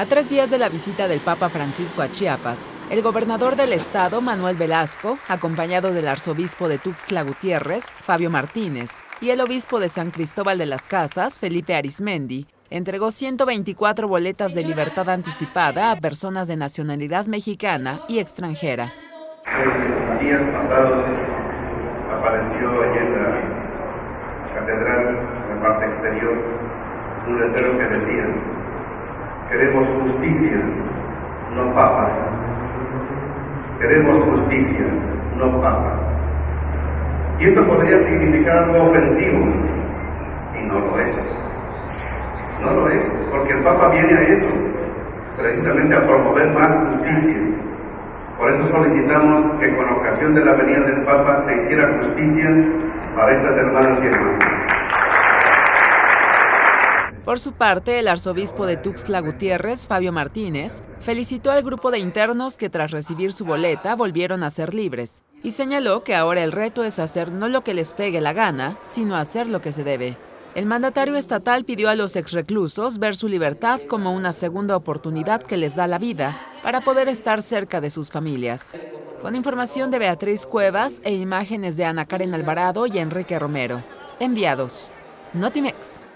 A tres días de la visita del Papa Francisco a Chiapas, el gobernador del estado, Manuel Velasco, acompañado del arzobispo de Tuxtla Gutiérrez, Fabio Martínez, y el obispo de San Cristóbal de las Casas, Felipe Arismendi, entregó 124 boletas de libertad anticipada a personas de nacionalidad mexicana y extranjera. Días pasados apareció allí en la catedral, en la parte exterior, un letrero que decía Queremos justicia, no papa. Queremos justicia, no papa. Y esto podría significar algo ofensivo, y no lo es. No lo es, porque el Papa viene a eso, precisamente a promover más justicia. Por eso solicitamos que con ocasión de la venida del Papa se hiciera justicia para estas hermanas y hermanos. Por su parte, el arzobispo de Tuxtla Gutiérrez, Fabio Martínez, felicitó al grupo de internos que tras recibir su boleta volvieron a ser libres y señaló que ahora el reto es hacer no lo que les pegue la gana, sino hacer lo que se debe. El mandatario estatal pidió a los exreclusos ver su libertad como una segunda oportunidad que les da la vida para poder estar cerca de sus familias. Con información de Beatriz Cuevas e imágenes de Ana Karen Alvarado y Enrique Romero. Enviados. Notimex.